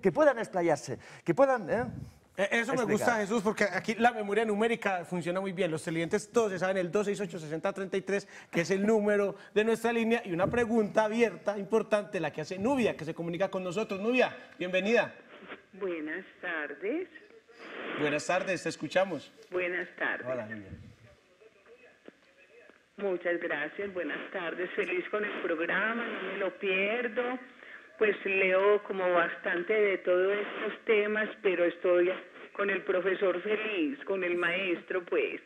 Que puedan explayarse, que puedan... ¿eh? Eso me Explicar. gusta, Jesús, porque aquí la memoria numérica funciona muy bien. Los televidentes todos se saben el 268-6033, que es el número de nuestra línea, y una pregunta abierta, importante, la que hace Nubia, que se comunica con nosotros. Nubia, bienvenida. Buenas tardes. Buenas tardes, te escuchamos. Buenas tardes. Hola, Nubia. Muchas gracias, buenas tardes. Feliz con el programa, no me lo pierdo. Pues leo como bastante de todos estos temas, pero estoy con el profesor feliz, con el maestro, pues.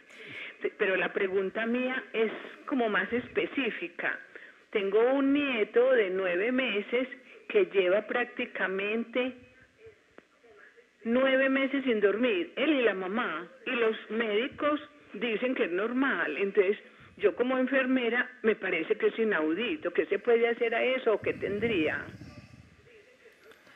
Pe- Pero la pregunta mía es como más específica. Tengo un nieto de nueve meses que lleva prácticamente nueve meses sin dormir, él y la mamá, y los médicos dicen que es normal. Entonces, yo como enfermera me parece que es inaudito. ¿Qué se puede hacer a eso o qué tendría?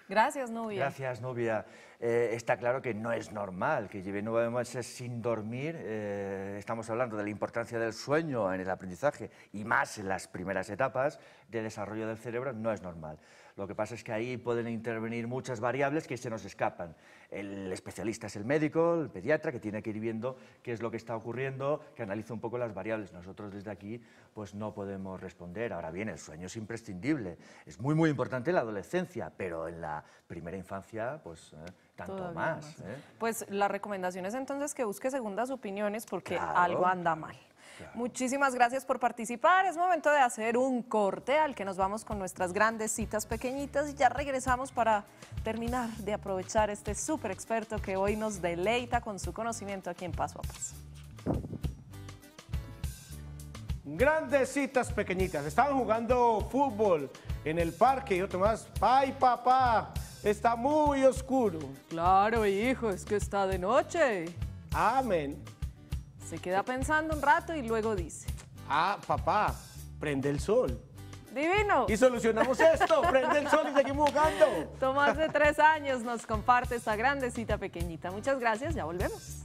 Gracias, Nubia. Gracias, Nubia. Eh, está claro que no es normal que lleve nueve meses sin dormir. Eh, estamos hablando de la importancia del sueño en el aprendizaje y más en las primeras etapas de desarrollo del cerebro. No es normal. Lo que pasa es que ahí pueden intervenir muchas variables que se nos escapan. El especialista es el médico, el pediatra, que tiene que ir viendo qué es lo que está ocurriendo, que analiza un poco las variables. Nosotros desde aquí pues no podemos responder. Ahora bien, el sueño es imprescindible. Es muy, muy importante en la adolescencia, pero en la primera infancia, pues eh, tanto Todavía más. ¿eh? Pues la recomendación es entonces que busque segundas opiniones porque Claro. algo anda mal. Muchísimas gracias por participar. Es momento de hacer un corte al que nos vamos con nuestras grandes citas pequeñitas y ya regresamos para terminar de aprovechar este súper experto que hoy nos deleita con su conocimiento aquí en Paso a Paso. Grandes citas pequeñitas. Estaban jugando fútbol en el parque y otro más. ¡Ay, papá! Está muy oscuro. Claro, hijo, es que está de noche. Amén. Se queda pensando un rato y luego dice, Ah, papá, prende el sol. divino. Y solucionamos esto. prende el sol y seguimos jugando. Tomás de tres años nos comparte esta grande cita pequeñita. Muchas gracias, ya volvemos.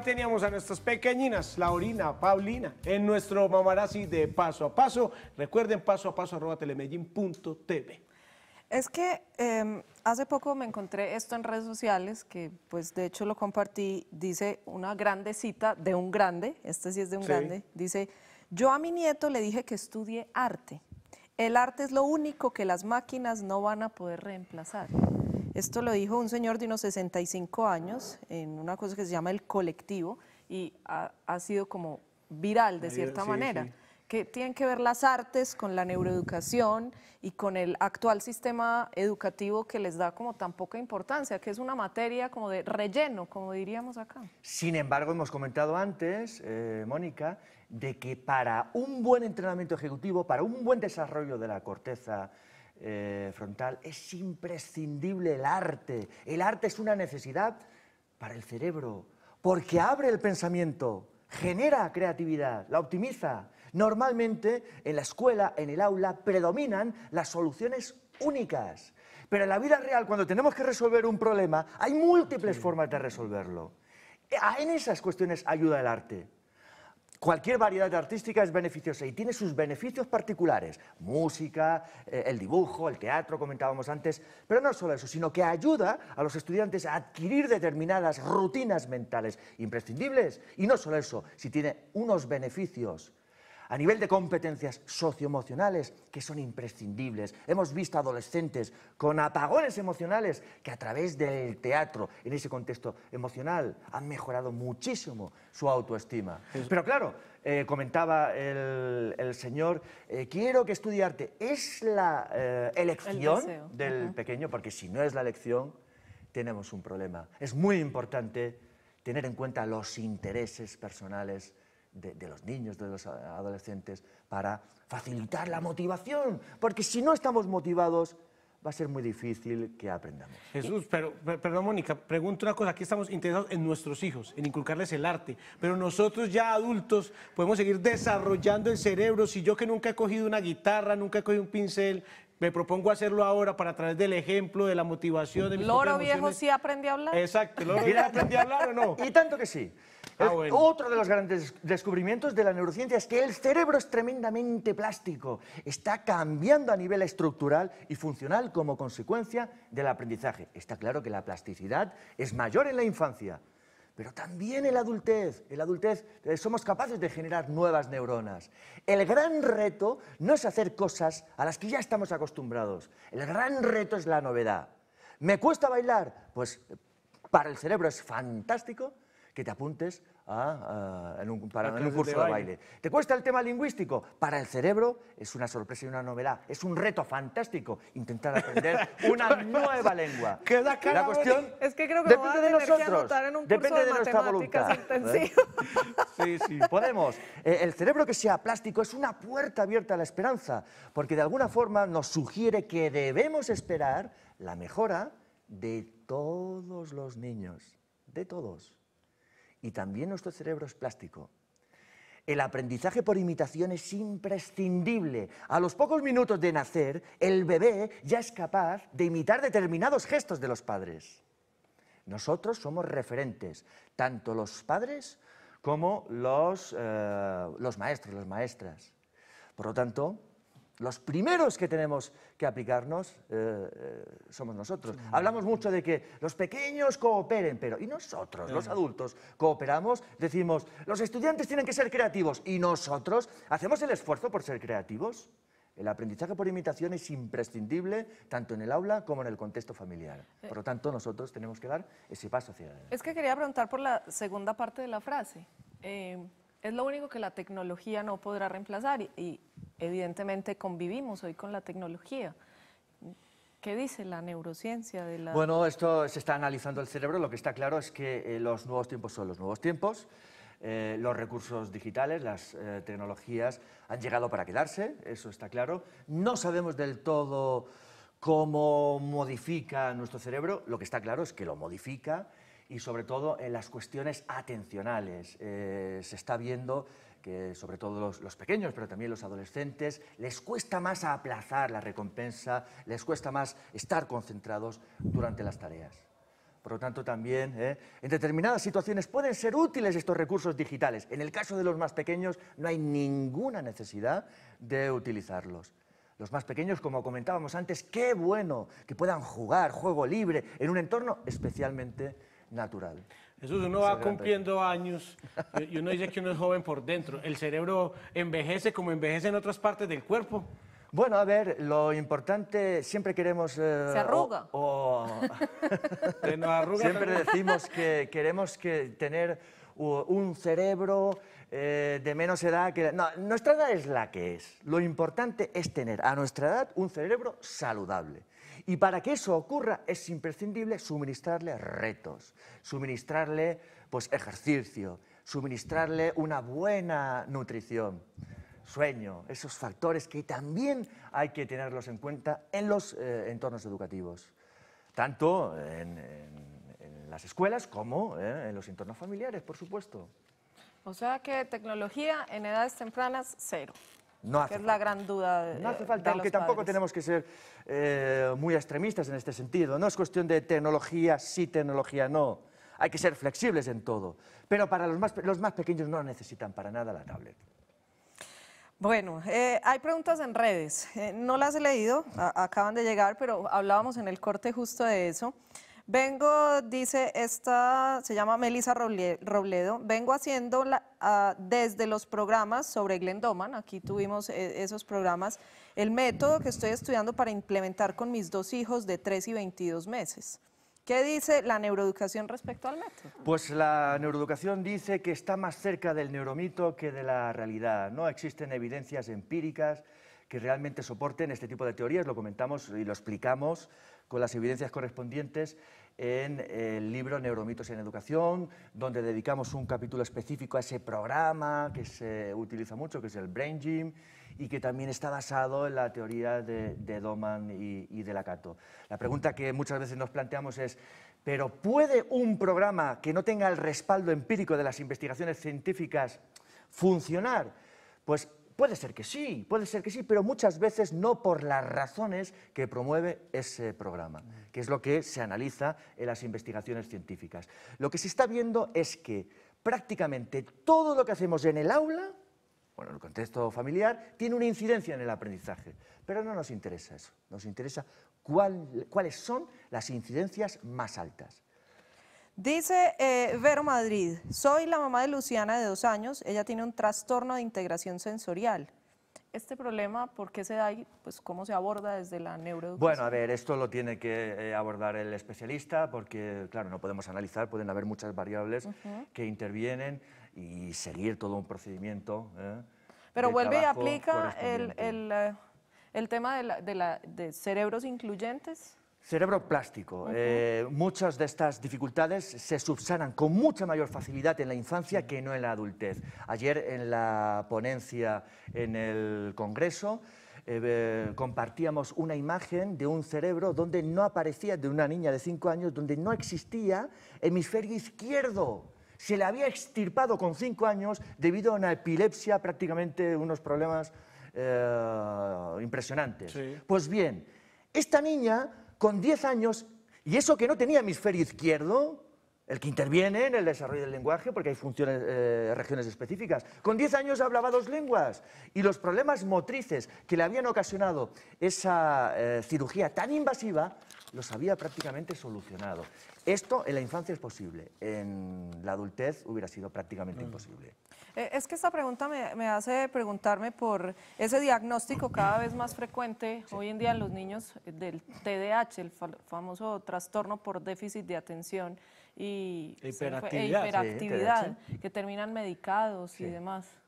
Ahí teníamos a nuestras pequeñinas, Laurina, Paulina, en nuestro mamarazzi de paso a paso. Recuerden paso a paso arroba telemedellín.tv. Es que eh, hace poco me encontré esto en redes sociales, que pues de hecho lo compartí, dice una grande cita de un grande, este sí es de un Sí. grande, dice, yo a mi nieto le dije que estudie arte. El arte es lo único que las máquinas no van a poder reemplazar. Esto lo dijo un señor de unos 65 años en una cosa que se llama el colectivo y ha, ha sido como viral de cierta sí, manera sí. que tienen que ver las artes con la neuroeducación y con el actual sistema educativo que les da como tan poca importancia, que es una materia como de relleno, como diríamos acá. Sin embargo, hemos comentado antes, eh, Mónica, de que para un buen entrenamiento ejecutivo, para un buen desarrollo de la corteza eh, frontal, es imprescindible el arte. El arte es una necesidad para el cerebro, porque abre el pensamiento, genera creatividad, la optimiza. Normalmente en la escuela, en el aula, predominan las soluciones únicas. Pero en la vida real, cuando tenemos que resolver un problema, hay múltiples formas de resolverlo. En esas cuestiones ayuda el arte. Cualquier variedad artística es beneficiosa y tiene sus beneficios particulares. Música, eh, el dibujo, el teatro, comentábamos antes. Pero no solo eso, sino que ayuda a los estudiantes a adquirir determinadas rutinas mentales imprescindibles. Y no solo eso, si tiene unos beneficios a nivel de competencias socioemocionales que son imprescindibles. Hemos visto adolescentes con apagones emocionales que a través del teatro, en ese contexto emocional, han mejorado muchísimo su autoestima. Pero claro, eh, comentaba el, el señor, eh, quiero que estudie arte. ¿Es la eh, elección del pequeño? Porque si no es la elección, tenemos un problema. Es muy importante tener en cuenta los intereses personales de, los niños, de los adolescentes, para facilitar la motivación, porque si no estamos motivados, va a ser muy difícil que aprendamos. Jesús, pero, per- perdón, Mónica, pregunto una cosa. Aquí estamos interesados en nuestros hijos, en inculcarles el arte, pero nosotros ya adultos podemos seguir desarrollando el cerebro. Si yo que nunca he cogido una guitarra, nunca he cogido un pincel, me propongo hacerlo ahora para a través del ejemplo, de la motivación, de mis Loro viejo sí aprende a hablar. Exacto, ¿loro viejo aprendí a hablar o no? Y tanto que sí. Ah, bueno. Otro de los grandes descubrimientos de la neurociencia es que el cerebro es tremendamente plástico. Está cambiando a nivel estructural y funcional como consecuencia del aprendizaje. Está claro que la plasticidad es mayor en la infancia, pero también en la adultez. En la adultez eh, somos capaces de generar nuevas neuronas. El gran reto no es hacer cosas a las que ya estamos acostumbrados. El gran reto es la novedad. ¿Me cuesta bailar? Pues eh, para el cerebro es fantástico que te apuntes a, a- en un, para- en un curso de de baile. baile. ¿Te cuesta el tema lingüístico? Para el cerebro es una sorpresa y una novedad. Es un reto fantástico intentar aprender una nueva lengua. Qué da cara, La cuestión Es que creo que depende de nosotros. anotar en un depende curso de de nuestra voluntad. ¿eh? Sí, sí, podemos. Eh, el cerebro que sea plástico es una puerta abierta a la esperanza, porque de alguna forma nos sugiere que debemos esperar la mejora de todos los niños, de todos. Y también nuestro cerebro es plástico. El aprendizaje por imitación es imprescindible. A los pocos minutos de nacer, el bebé ya es capaz de imitar determinados gestos de los padres. Nosotros somos referentes, tanto los padres como los, eh, los maestros, las maestras. Por lo tanto, los primeros que tenemos que aplicarnos eh, eh, somos nosotros. Hablamos mucho de que los pequeños cooperen, pero ¿y nosotros, los adultos, cooperamos? Decimos, los estudiantes tienen que ser creativos y nosotros hacemos el esfuerzo por ser creativos. El aprendizaje por imitación es imprescindible tanto en el aula como en el contexto familiar. Por lo tanto, nosotros tenemos que dar ese paso hacia adelante. Es que quería preguntar por la segunda parte de la frase. Eh, es lo único que la tecnología no podrá reemplazar y, evidentemente convivimos hoy con la tecnología. ¿Qué dice la neurociencia de la... Bueno, esto se está analizando el cerebro. Lo que está claro es que eh, los nuevos tiempos son los nuevos tiempos. Eh, los recursos digitales, las eh, tecnologías han llegado para quedarse, eso está claro. No sabemos del todo cómo modifica nuestro cerebro. Lo que está claro es que lo modifica y sobre todo en las cuestiones atencionales. Eh, se está viendo que sobre todo los, los pequeños, pero también los adolescentes, les cuesta más aplazar la recompensa, les cuesta más estar concentrados durante las tareas. Por lo tanto, también ¿eh? en determinadas situaciones pueden ser útiles estos recursos digitales. En el caso de los más pequeños no hay ninguna necesidad de utilizarlos. Los más pequeños, como comentábamos antes, qué bueno que puedan jugar juego libre en un entorno especialmente natural. Jesús, uno va cumpliendo años y uno dice que uno es joven por dentro. El cerebro envejece como envejece en otras partes del cuerpo. Bueno, a ver, lo importante, siempre queremos... eh, Se arruga. o- o- Se nos arruga Siempre también. decimos que queremos que tener un cerebro eh, de menos edad que... No, nuestra edad es la que es. Lo importante es tener a nuestra edad un cerebro saludable. Y para que eso ocurra es imprescindible suministrarle retos, suministrarle pues, ejercicio, suministrarle una buena nutrición, sueño, esos factores que también hay que tenerlos en cuenta en los eh, entornos educativos tanto en, en- en las escuelas como eh, en los entornos familiares, por supuesto. O sea que tecnología en edades tempranas, cero. No que hace es la gran duda de, No hace de falta, los aunque tampoco padres. tenemos que ser eh, muy extremistas en este sentido. No es cuestión de tecnología sí, tecnología no. Hay que ser flexibles en todo. Pero para los más, los más pequeños no necesitan para nada la tablet. Bueno, eh, hay preguntas en redes. Eh, no las he leído, a- acaban de llegar, pero hablábamos en el corte justo de eso. Vengo, dice esta, se llama Melissa Roble- Robledo, vengo haciendo ah, desde los programas sobre Glendoman, aquí tuvimos eh, esos programas, el método que estoy estudiando para implementar con mis dos hijos de 3 y 22 meses. ¿Qué dice la neuroeducación respecto al método? Pues la neuroeducación dice que está más cerca del neuromito que de la realidad. No existen evidencias empíricas que realmente soporten este tipo de teorías. Lo comentamos y lo explicamos con las evidencias correspondientes en el libro Neuromitos en Educación, donde dedicamos un capítulo específico a ese programa que se utiliza mucho, que es el Brain Gym, y que también está basado en la teoría de, Doman y, y de Lakato. La pregunta que muchas veces nos planteamos es, ¿pero puede un programa que no tenga el respaldo empírico de las investigaciones científicas funcionar? Pues puede ser que sí, puede ser que sí, pero muchas veces no por las razones que promueve ese programa, que es lo que se analiza en las investigaciones científicas. Lo que se está viendo es que prácticamente todo lo que hacemos en el aula bueno, en el contexto familiar, tiene una incidencia en el aprendizaje. Pero no nos interesa eso, nos interesa cuál- cuáles son las incidencias más altas. Dice eh, Vero Madrid, soy la mamá de Luciana de dos años, ella tiene un trastorno de integración sensorial. Este problema, ¿por qué se da y pues, cómo se aborda desde la neuroeducación? Bueno, a ver, esto lo tiene que eh, abordar el especialista porque, claro, no podemos analizar, pueden haber muchas variables que intervienen y seguir todo un procedimiento. ¿eh? Pero vuelve y aplica el, el, eh, el tema de, la- de la- de cerebros incluyentes. Cerebro plástico. Eh, muchas de estas dificultades se subsanan con mucha mayor facilidad en la infancia que no en la adultez. Ayer en la ponencia en el Congreso eh, eh, compartíamos una imagen de un cerebro donde no aparecía, de una niña de 5 años, donde no existía hemisferio izquierdo. Se le había extirpado con 5 años debido a una epilepsia, prácticamente unos problemas eh, impresionantes. Sí. Pues bien, esta niña con 10 años, y eso que no tenía hemisferio izquierdo, el que interviene en el desarrollo del lenguaje, porque hay funciones, eh, regiones específicas, con 10 años hablaba dos lenguas, y los problemas motrices que le habían ocasionado esa eh, cirugía tan invasiva, los había prácticamente solucionado. Esto en la infancia es posible, en la adultez hubiera sido prácticamente imposible. Eh, Es que esta pregunta me, me hace preguntarme por ese diagnóstico cada vez más frecuente hoy en día en los niños del TDAH, el fa- famoso trastorno por déficit de atención y E e hiperactividad. Sí, que terminan medicados y demás.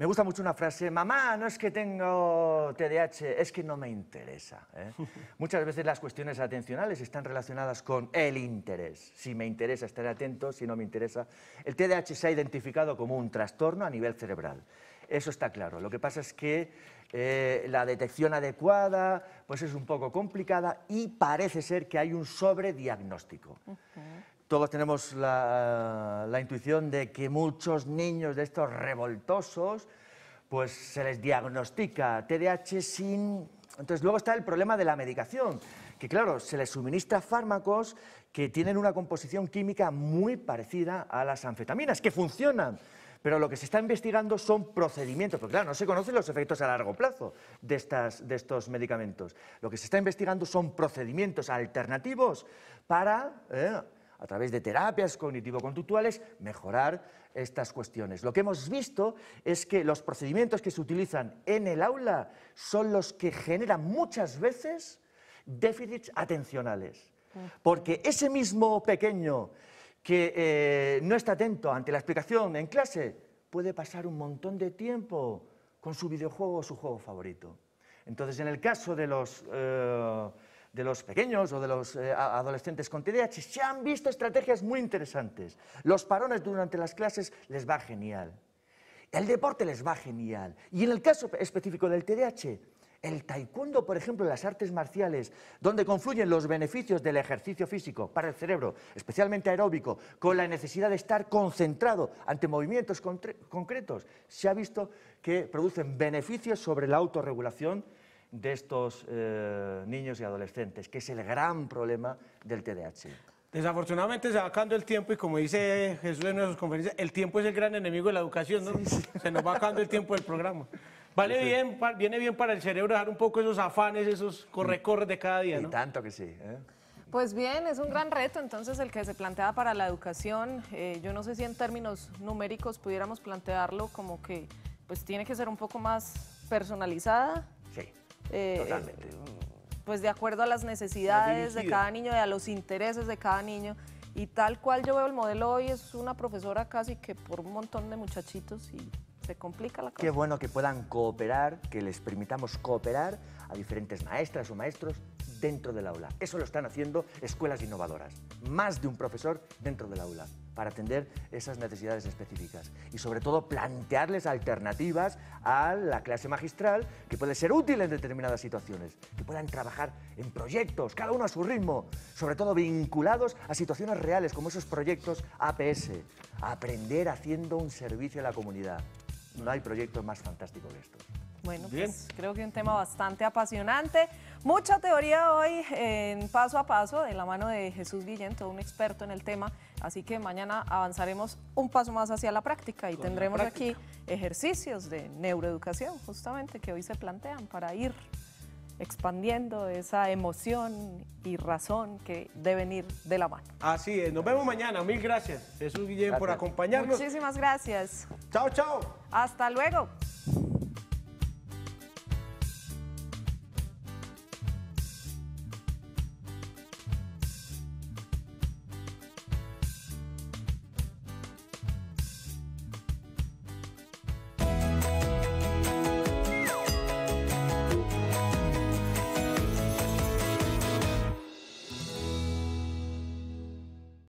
Me gusta mucho una frase, mamá, no es que tengo TDAH, es que no me interesa. ¿eh? Muchas veces las cuestiones atencionales están relacionadas con el interés. Si me interesa, estaré atento, si no me interesa. El TDAH se ha identificado como un trastorno a nivel cerebral. Eso está claro. Lo que pasa es que eh, la detección adecuada pues es un poco complicada y parece ser que hay un sobrediagnóstico. Todos tenemos la, intuición de que muchos niños de estos revoltosos, pues se les diagnostica TDAH sin... Entonces luego está el problema de la medicación, que claro, se les suministra fármacos que tienen una composición química muy parecida a las anfetaminas, que funcionan. Pero lo que se está investigando son procedimientos, porque claro, no se conocen los efectos a largo plazo de, estas, de estos medicamentos. Lo que se está investigando son procedimientos alternativos para, eh, a través de terapias cognitivo-conductuales, mejorar estas cuestiones. Lo que hemos visto es que los procedimientos que se utilizan en el aula son los que generan muchas veces déficits atencionales. Porque ese mismo pequeño que eh, no está atento ante la explicación en clase puede pasar un montón de tiempo con su videojuego o su juego favorito. Entonces, en el caso de los, eh, de los pequeños o de los eh, adolescentes con TDAH, se han visto estrategias muy interesantes. Los parones durante las clases les va genial. El deporte les va genial. Y en el caso específico del TDAH, el taekwondo, por ejemplo, las artes marciales, donde confluyen los beneficios del ejercicio físico para el cerebro, especialmente aeróbico, con la necesidad de estar concentrado ante movimientos concretos, se ha visto que producen beneficios sobre la autorregulación de estos eh, niños y adolescentes, que es el gran problema del TDAH. Desafortunadamente se va acabando el tiempo y como dice Jesús en nuestras conferencias, el tiempo es el gran enemigo de la educación, ¿no? Se nos va acabando el tiempo del programa. Vale bien, pa- viene bien para el cerebro dejar un poco esos afanes, esos corre-corres de cada día, Y ¿no? tanto que sí. ¿eh? Pues bien, es un gran reto entonces el que se plantea para la educación. Eh, yo no sé si en términos numéricos pudiéramos plantearlo como que pues tiene que ser un poco más personalizada. Eh, totalmente. pues de acuerdo a las necesidades de cada niño y a los intereses de cada niño. Y tal cual yo veo el modelo hoy, es una profesora casi que por un montón de muchachitos y se complica la cosa. Qué bueno que puedan cooperar, que les permitamos cooperar a diferentes maestras o maestros dentro del aula. Eso lo están haciendo escuelas innovadoras. Más de un profesor dentro del aula para atender esas necesidades específicas y sobre todo plantearles alternativas a la clase magistral que puede ser útil en determinadas situaciones, que puedan trabajar en proyectos, cada uno a su ritmo, sobre todo vinculados a situaciones reales como esos proyectos APS, aprender haciendo un servicio a la comunidad. No hay proyecto más fantástico que esto. Bueno, Bien. pues creo que un tema bastante apasionante. Mucha teoría hoy en paso a paso de la mano de Jesús Guillén, todo un experto en el tema. Así que mañana avanzaremos un paso más hacia la práctica y Con tendremos práctica. aquí ejercicios de neuroeducación, justamente, que hoy se plantean para ir expandiendo esa emoción y razón que deben ir de la mano. Así es, nos vemos mañana. Mil gracias, Jesús Guillén, por acompañarnos. Muchísimas gracias. Chao, chao. Hasta luego.